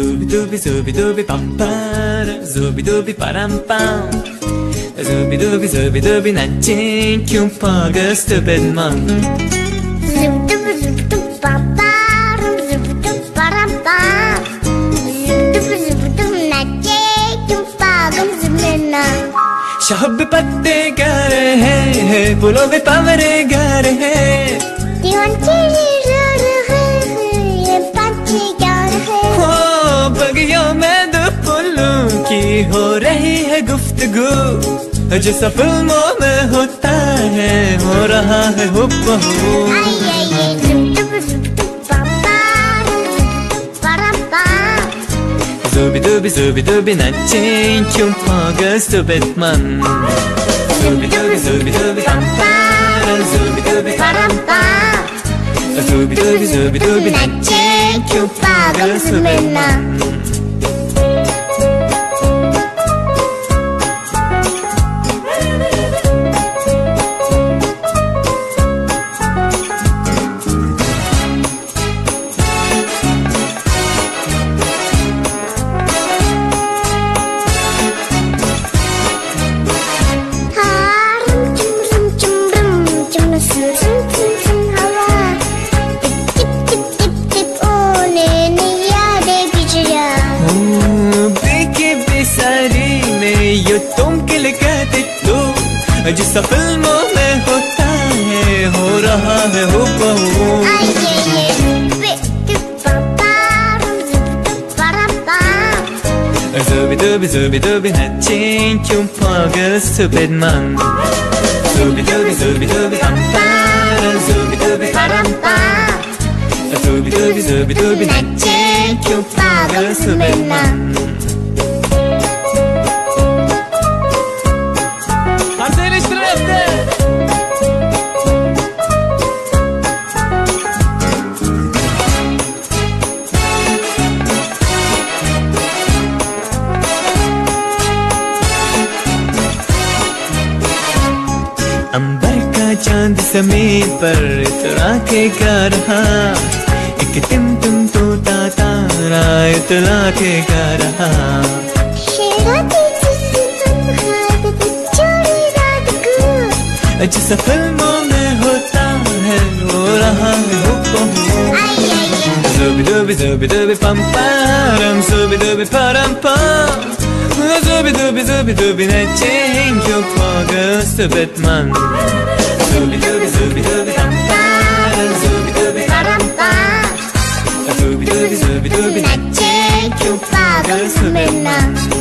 Zubi dubi zubi dubi pam para Zubi dubi param pam Zubi dubi zubi dubi nanching Kyun paga stupid man Zubi dubi zubi dubi pam param Zubi dubi param pam Zubi dubi zubi dubi nanching Kyun paga stupid man शहब पत्ते गा हैं फूलों में पवरे गा हैं की हो रही है गुफ्तगू जैसा फ़िल्मों में होता है हो रहा है आई zubi dubi zubi dubi nanching Kyun paga stupid man Zubi dubi zubi dubi pam para Zubi dubi param pam Zubi dubi zubi dubi nanching Kyun paga stupid man जिसा फ़िल्मों में होता है हो रहा है ye Zubi dubi zubi dubi nanching Kyun paga stupid man Zubi dubi zubi dubi pam para Zubi dubi param pam Zubi dubi zubi dubi nanching Kyun paga stupid man अंबर का चाँद ज़मीन पर इतरा के गा रहा। एक टिम टिम टूटा तारा इतरा के गा रहा। तुम जिस फ़िल्मों में होता है हो रहा है हुक्म। Zubi dubi zubi dubi pam param Zubi dubi param pam Zubi dubi zubi dubi ne ching Kyo paga stupid man Zubi dubi zubi dubi pam param Zubi dubi param pam Zubi dubi zubi dubi ne ching Kyo paga stupid man